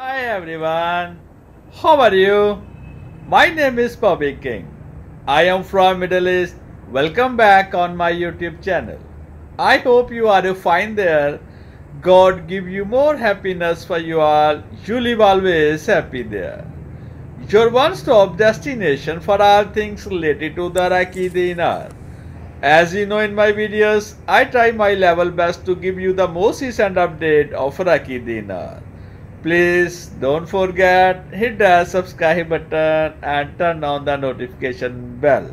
Hi everyone, how are you? My name is Bobby King. I am from Middle East. Welcome back on my YouTube channel. I hope you are fine there. God give you more happiness for you all. You live always happy there. Your one-stop destination for all things related to the Iraqi dinar. As you know in my videos, I try my level best to give you the most recent update of Iraqi dinar. Please don't forget hit the subscribe button and turn on the notification bell.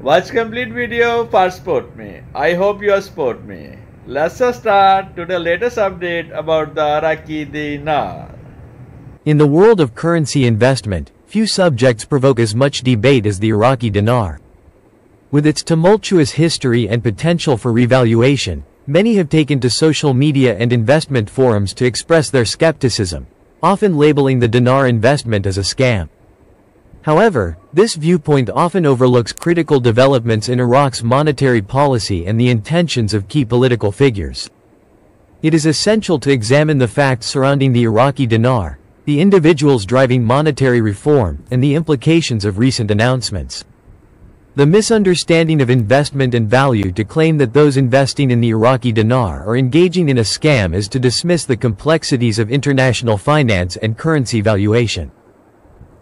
Watch complete video for support me. I hope you support me. Let's start to the latest update about the Iraqi dinar. In the world of currency investment, few subjects provoke as much debate as the Iraqi dinar. With its tumultuous history and potential for revaluation, Many have taken to social media and investment forums to express their skepticism, often labeling the dinar investment as a scam. However, this viewpoint often overlooks critical developments in Iraq's monetary policy and the intentions of key political figures. It is essential to examine the facts surrounding the Iraqi dinar, the individuals driving monetary reform, and the implications of recent announcements. The misunderstanding of investment and value to claim that those investing in the Iraqi dinar are engaging in a scam is to dismiss the complexities of international finance and currency valuation.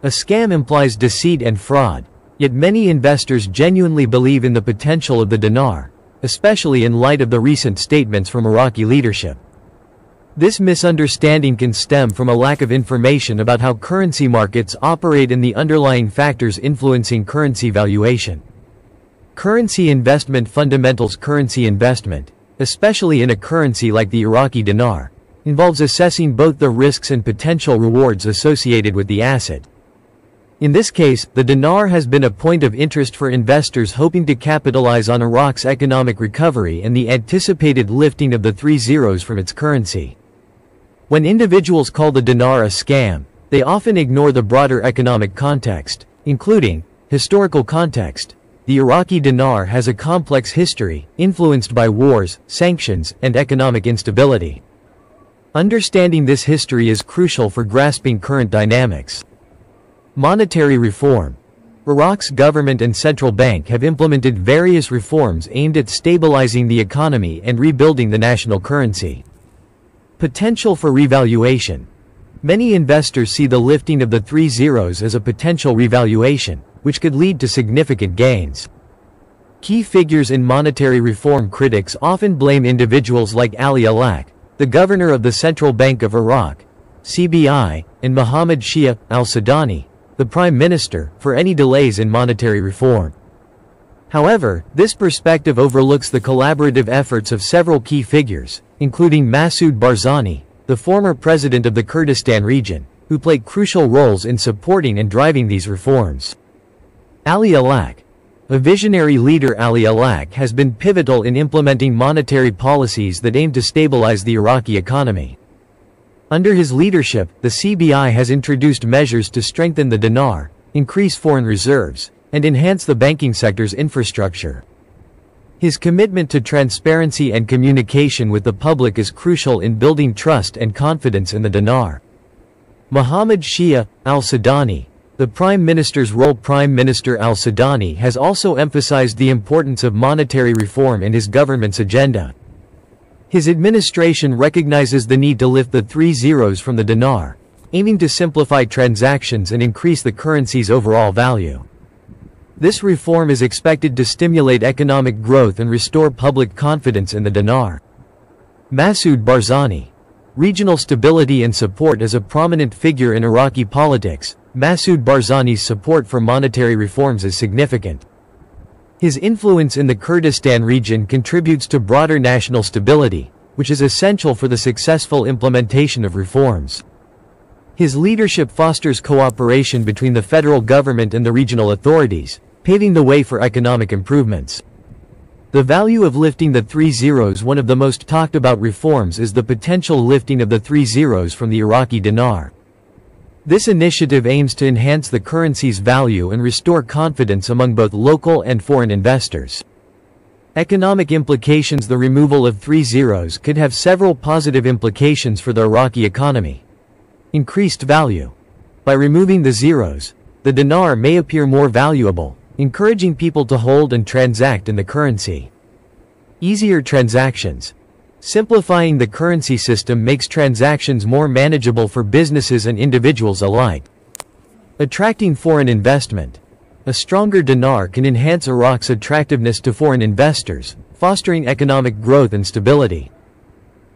A scam implies deceit and fraud, yet many investors genuinely believe in the potential of the dinar, especially in light of the recent statements from Iraqi leadership. This misunderstanding can stem from a lack of information about how currency markets operate and the underlying factors influencing currency valuation. Currency investment fundamentals Currency investment, especially in a currency like the Iraqi dinar, involves assessing both the risks and potential rewards associated with the asset. In this case, the dinar has been a point of interest for investors hoping to capitalize on Iraq's economic recovery and the anticipated lifting of the three zeros from its currency. When individuals call the dinar a scam, they often ignore the broader economic context, including historical context. The Iraqi dinar has a complex history, influenced by wars, sanctions, and economic instability. Understanding this history is crucial for grasping current dynamics. Monetary reform. Iraq's government and central bank have implemented various reforms aimed at stabilizing the economy and rebuilding the national currency. Potential for revaluation. Many investors see the lifting of the three zeros as a potential revaluation, which could lead to significant gains. Key figures in monetary reform critics often blame individuals like Ali Alaq, the governor of the Central Bank of Iraq, CBI, and Mohammed Shia al-Sudani, the prime minister, for any delays in monetary reform. However, this perspective overlooks the collaborative efforts of several key figures, including Masoud Barzani, the former president of the Kurdistan region, who played crucial roles in supporting and driving these reforms. Ali Alaq, a visionary leader Ali Alaq has been pivotal in implementing monetary policies that aim to stabilize the Iraqi economy. Under his leadership, the CBI has introduced measures to strengthen the dinar, increase foreign reserves, and enhance the banking sector's infrastructure. His commitment to transparency and communication with the public is crucial in building trust and confidence in the dinar. Mohammed Shia al-Sudani, the Prime Minister's role Prime Minister al-Sudani has also emphasized the importance of monetary reform in his government's agenda. His administration recognizes the need to lift the three zeros from the dinar, aiming to simplify transactions and increase the currency's overall value. This reform is expected to stimulate economic growth and restore public confidence in the dinar. Masoud Barzani. Regional stability and support as a prominent figure in Iraqi politics, Masoud Barzani's support for monetary reforms is significant. His influence in the Kurdistan region contributes to broader national stability, which is essential for the successful implementation of reforms. His leadership fosters cooperation between the federal government and the regional authorities, paving the way for economic improvements. The value of lifting the three zeros One of the most talked about reforms is the potential lifting of the three zeros from the Iraqi dinar. This initiative aims to enhance the currency's value and restore confidence among both local and foreign investors. Economic implications The removal of three zeros could have several positive implications for the Iraqi economy. Increased value. By removing the zeros, the dinar may appear more valuable, encouraging people to hold and transact in the currency. Easier transactions. Simplifying the currency system makes transactions more manageable for businesses and individuals alike. Attracting foreign investment. A stronger dinar can enhance Iraq's attractiveness to foreign investors, fostering economic growth and stability.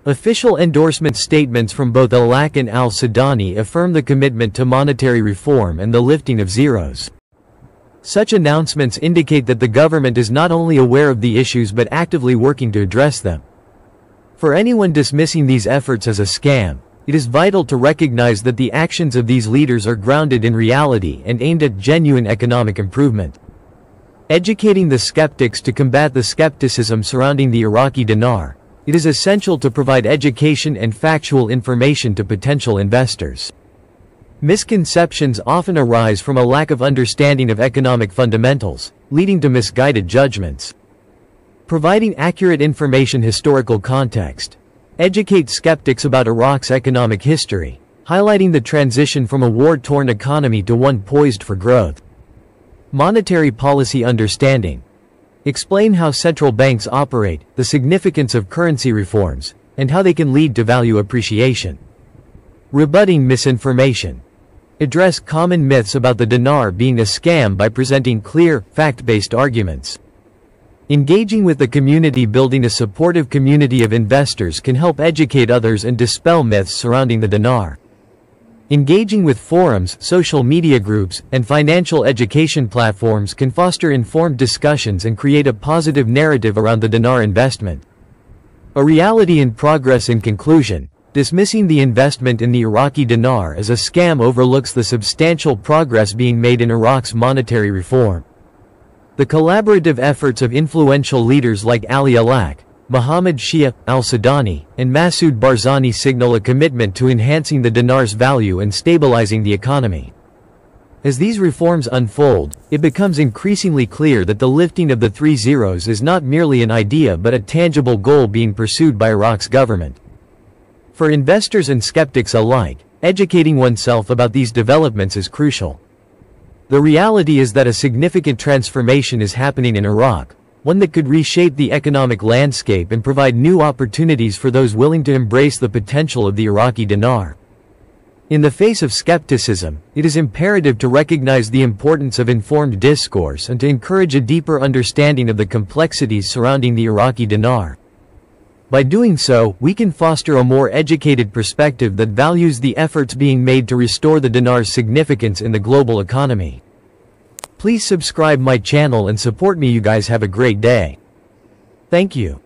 Official endorsement statements from both Alaq and al-Sudani affirm the commitment to monetary reform and the lifting of zeros. Such announcements indicate that the government is not only aware of the issues but actively working to address them. For anyone dismissing these efforts as a scam, it is vital to recognize that the actions of these leaders are grounded in reality and aimed at genuine economic improvement. Educating the skeptics to combat the skepticism surrounding the Iraqi dinar, it is essential to provide education and factual information to potential investors. Misconceptions often arise from a lack of understanding of economic fundamentals, leading to misguided judgments. Providing accurate information historical context. Educate skeptics about Iraq's economic history, highlighting the transition from a war-torn economy to one poised for growth. Monetary policy understanding. Explain how central banks operate, the significance of currency reforms, and how they can lead to value appreciation. Rebutting misinformation. Address common myths about the dinar being a scam by presenting clear, fact-based arguments. Engaging with the community building a supportive community of investors can help educate others and dispel myths surrounding the dinar. Engaging with forums, social media groups, and financial education platforms can foster informed discussions and create a positive narrative around the dinar investment. A reality in progress in conclusion, dismissing the investment in the Iraqi dinar as a scam overlooks the substantial progress being made in Iraq's monetary reform. The collaborative efforts of influential leaders like Ali Alaq, Mohammed Shia, al-Sudani, and Masoud Barzani signal a commitment to enhancing the dinar's value and stabilizing the economy. As these reforms unfold, it becomes increasingly clear that the lifting of the three zeros is not merely an idea but a tangible goal being pursued by Iraq's government. For investors and skeptics alike, educating oneself about these developments is crucial. The reality is that a significant transformation is happening in Iraq, one that could reshape the economic landscape and provide new opportunities for those willing to embrace the potential of the Iraqi dinar. In the face of skepticism, it is imperative to recognize the importance of informed discourse and to encourage a deeper understanding of the complexities surrounding the Iraqi dinar. By doing so, we can foster a more educated perspective that values the efforts being made to restore the dinar's significance in the global economy. Please subscribe my channel and support me you guys have a great day. Thank you.